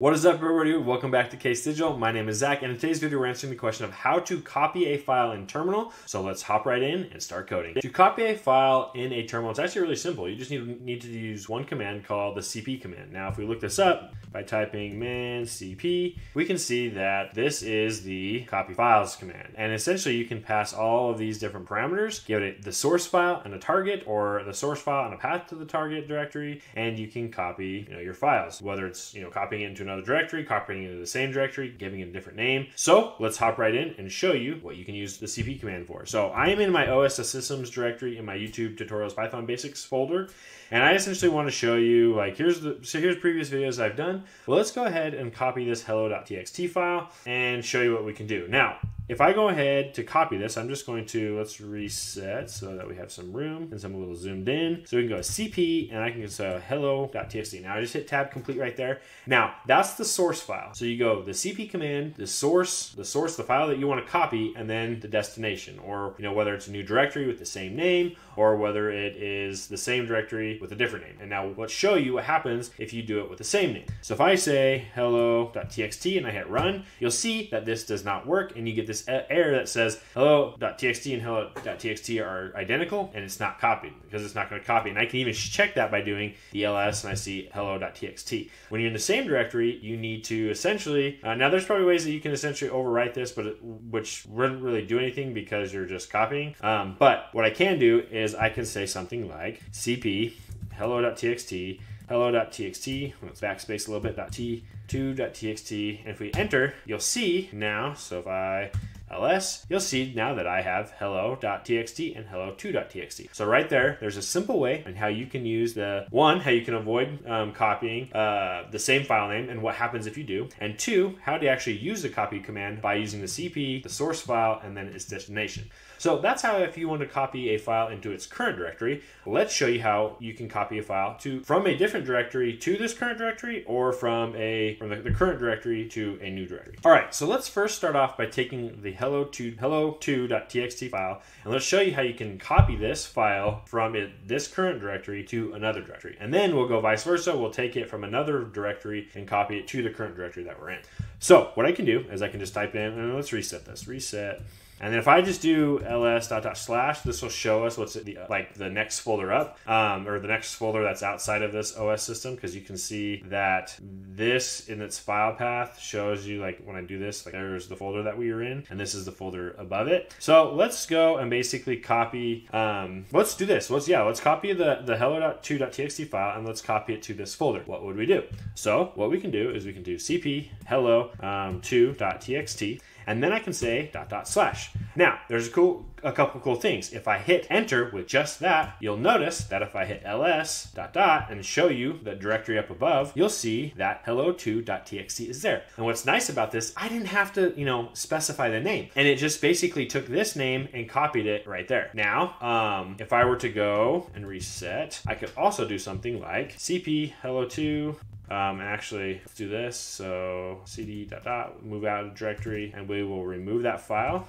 What is up everybody? Welcome back to Case Digital. My name is Zach and in today's video we're answering the question of how to copy a file in Terminal. So let's hop right in and start coding. To copy a file in a terminal, it's actually really simple. You just need, need to use one command called the cp command. Now if we look this up by typing man cp, we can see that this is the copy files command. And essentially you can pass all of these different parameters, give it the source file and a target or the source file and a path to the target directory and you can copy you know, your files, whether it's you know copying it into another directory, copying it into the same directory, giving it a different name. So let's hop right in and show you what you can use the CP command for. So I am in my OS systems directory in my YouTube tutorials Python basics folder. And I essentially want to show you like here's the so here's previous videos I've done. Well, let's go ahead and copy this hello.txt file and show you what we can do. Now, if I go ahead to copy this, I'm just going to, let's reset so that we have some room and some a little zoomed in. So we can go CP and I can go hello.txt. Now I just hit tab complete right there. Now that's the source file. So you go the CP command, the source, the source, the file that you want to copy, and then the destination, or you know whether it's a new directory with the same name or whether it is the same directory with a different name. And now let's show you what happens if you do it with the same name. So if I say hello.txt and I hit run, you'll see that this does not work and you get this this error that says hello.txt and hello.txt are identical and it's not copied because it's not going to copy. And I can even check that by doing the ls and I see hello.txt. When you're in the same directory, you need to essentially, uh, now there's probably ways that you can essentially overwrite this, but it, which wouldn't really do anything because you're just copying. Um, but what I can do is I can say something like cp hello.txt hello.txt, let's backspace a little bit, .t2.txt, and if we enter, you'll see now, so if I ls, you'll see now that I have hello.txt and hello2.txt. So right there, there's a simple way on how you can use the one, how you can avoid um, copying uh, the same file name and what happens if you do, and two, how to actually use the copy command by using the cp, the source file, and then its destination. So that's how if you want to copy a file into its current directory, let's show you how you can copy a file to from a different directory to this current directory or from a from the, the current directory to a new directory. All right, so let's first start off by taking the hello2 hello2.txt file and let's show you how you can copy this file from it, this current directory to another directory. And then we'll go vice versa. We'll take it from another directory and copy it to the current directory that we're in. So what I can do is I can just type in, and let's reset this, reset and then if I just do ls dot dot slash, this will show us what's the, like the next folder up, um, or the next folder that's outside of this OS system, because you can see that this in its file path shows you like when I do this, like there's the folder that we are in, and this is the folder above it. So let's go and basically copy. Um, let's do this. Let's yeah, let's copy the the hello.2.txt file and let's copy it to this folder. What would we do? So what we can do is we can do cp hello um, 2.txt and then I can say dot dot slash. Now, there's a cool a couple cool things. If I hit enter with just that, you'll notice that if I hit ls dot dot and show you the directory up above, you'll see that hello2.txt is there. And what's nice about this, I didn't have to, you know, specify the name. And it just basically took this name and copied it right there. Now, um, if I were to go and reset, I could also do something like cp hello2 um, actually, let's do this. So cd dot dot, move out of directory, and we will remove that file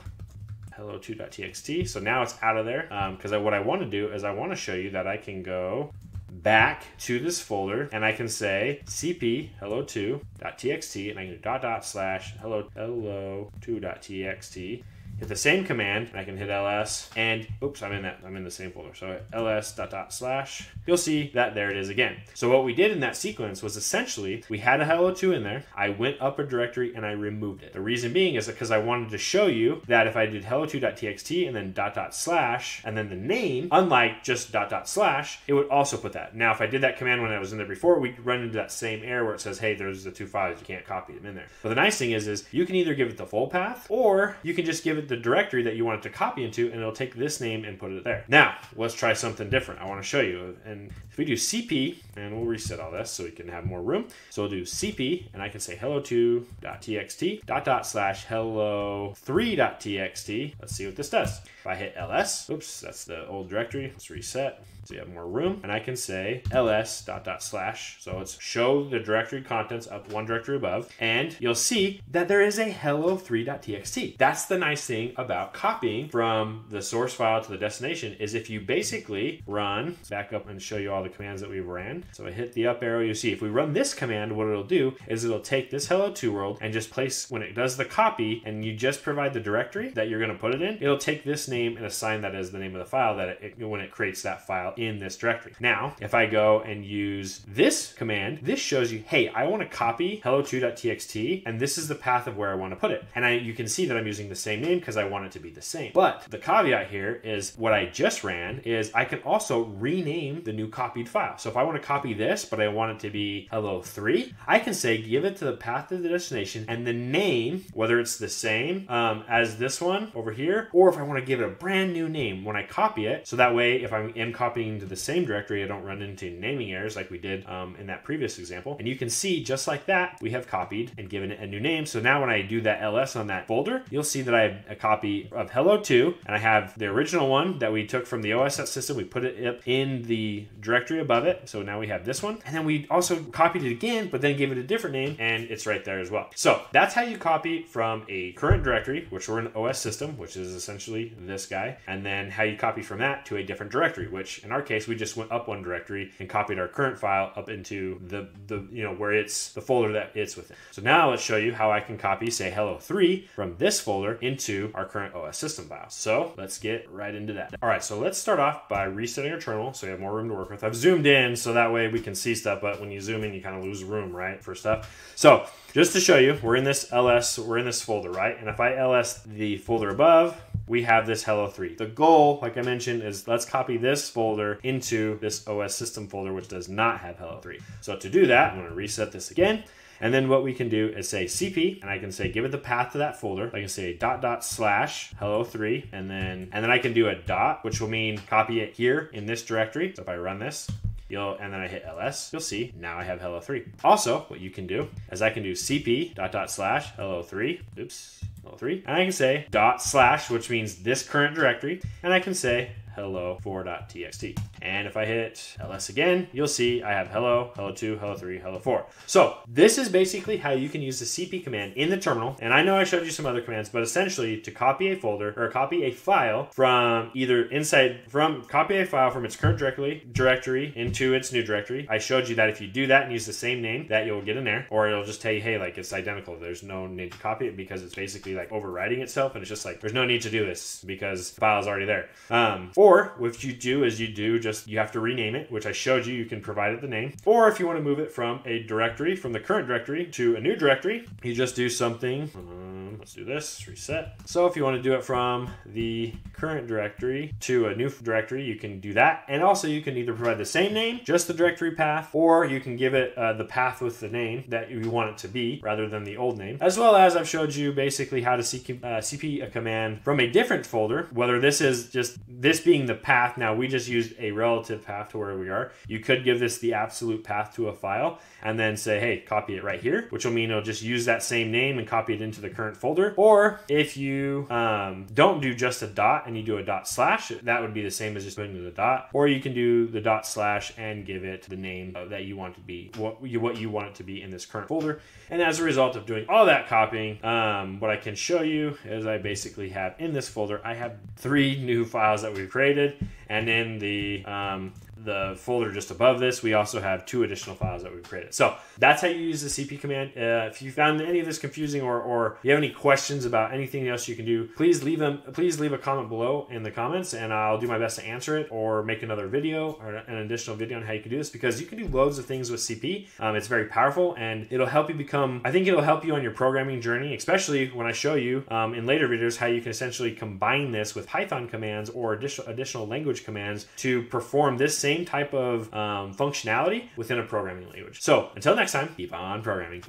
hello2.txt. So now it's out of there because um, what I want to do is I want to show you that I can go back to this folder and I can say cp hello2.txt and I can do dot dot slash hello hello2.txt hit the same command, and I can hit ls, and oops, I'm in that, I'm in the same folder. So ls dot dot slash, you'll see that there it is again. So what we did in that sequence was essentially, we had a hello2 in there, I went up a directory and I removed it. The reason being is because I wanted to show you that if I did hello2.txt and then dot dot slash, and then the name, unlike just dot dot slash, it would also put that. Now, if I did that command when I was in there before, we'd run into that same error where it says, hey, there's the two files, you can't copy them in there. But the nice thing is, is you can either give it the full path, or you can just give it the directory that you want it to copy into and it'll take this name and put it there. Now, let's try something different. I want to show you. And if we do CP, and we'll reset all this so we can have more room. So we'll do CP, and I can say hello2.txt, dot dot slash hello3.txt. Let's see what this does. If I hit ls, oops, that's the old directory. Let's reset so you have more room. And I can say ls dot dot slash. So it's show the directory contents up one directory above. And you'll see that there is a hello3.txt. That's the nice thing about copying from the source file to the destination is if you basically run, back up and show you all the commands that we ran. So I hit the up arrow. You see, if we run this command, what it'll do is it'll take this hello 2 world and just place, when it does the copy and you just provide the directory that you're going to put it in, it'll take this name and assign that as the name of the file that it, when it creates that file in this directory. Now, if I go and use this command, this shows you, hey, I want to copy hello2.txt and this is the path of where I want to put it. And I, you can see that I'm using the same name because I want it to be the same. But the caveat here is what I just ran is I can also rename the new copied file. So if I want to copy this, but I want it to be hello3, I can say give it to the path of the destination and the name, whether it's the same um, as this one over here, or if I want to give it a brand new name when I copy it. So that way, if I am copying to the same directory, I don't run into naming errors like we did um, in that previous example. And you can see just like that, we have copied and given it a new name. So now when I do that ls on that folder, you'll see that I have a copy of hello2 and I have the original one that we took from the OSS system. We put it up in the directory above it. So now we have this one. And then we also copied it again, but then gave it a different name and it's right there as well. So that's how you copy from a current directory, which we're in OS system, which is essentially this guy, and then how you copy from that to a different directory, which in our case, we just went up one directory and copied our current file up into the, the you know, where it's the folder that it's within. So now let's show you how I can copy, say, hello3 from this folder into our current OS system file. So let's get right into that. All right, so let's start off by resetting our terminal so we have more room to work with. I've zoomed in so that way we can see stuff, but when you zoom in, you kind of lose room, right, for stuff. So just to show you, we're in this ls, we're in this folder, right? And if I ls the folder above, we have this hello3. The goal, like I mentioned, is let's copy this folder into this OS system folder, which does not have hello3. So to do that, I'm gonna reset this again. And then what we can do is say cp, and I can say give it the path to that folder. I can say dot dot slash hello3, and then and then I can do a dot, which will mean copy it here in this directory. So if I run this, You'll, and then I hit ls, you'll see now I have hello3. Also, what you can do is I can do cp dot dot slash hello3, oops, hello3, and I can say dot slash, which means this current directory, and I can say hello4.txt. And if I hit ls again, you'll see I have hello, hello2, hello3, hello4. So this is basically how you can use the cp command in the terminal. And I know I showed you some other commands, but essentially to copy a folder or copy a file from either inside, from copy a file from its current directory, directory into its new directory. I showed you that if you do that and use the same name, that you'll get an error, or it'll just tell you, hey, like it's identical. There's no need to copy it because it's basically like overriding itself. And it's just like, there's no need to do this because the file is already there. Um, or what you do is you do just, you have to rename it, which I showed you, you can provide it the name. Or if you want to move it from a directory, from the current directory to a new directory, you just do something. Um, let's do this, reset. So if you want to do it from the current directory to a new directory, you can do that. And also you can either provide the same name, just the directory path, or you can give it uh, the path with the name that you want it to be rather than the old name. As well as I've showed you basically how to CP, uh, CP a command from a different folder, whether this is just this being the path. Now we just used a relative path to where we are. You could give this the absolute path to a file and then say, hey, copy it right here, which will mean it'll just use that same name and copy it into the current folder. Or if you um, don't do just a dot and you do a dot slash, that would be the same as just putting the dot. Or you can do the dot slash and give it the name that you want to be, what you, what you want it to be in this current folder. And as a result of doing all that copying, um, what I can show you is I basically have in this folder, I have three new files that we've created. And then the um, the folder just above this, we also have two additional files that we've created. So that's how you use the CP command. Uh, if you found any of this confusing or, or you have any questions about anything else you can do, please leave them. Please leave a comment below in the comments, and I'll do my best to answer it or make another video or an additional video on how you can do this because you can do loads of things with CP. Um, it's very powerful and it'll help you become. I think it'll help you on your programming journey, especially when I show you um, in later videos how you can essentially combine this with Python commands or additional additional language commands to perform this same type of um, functionality within a programming language. So until next time, keep on programming.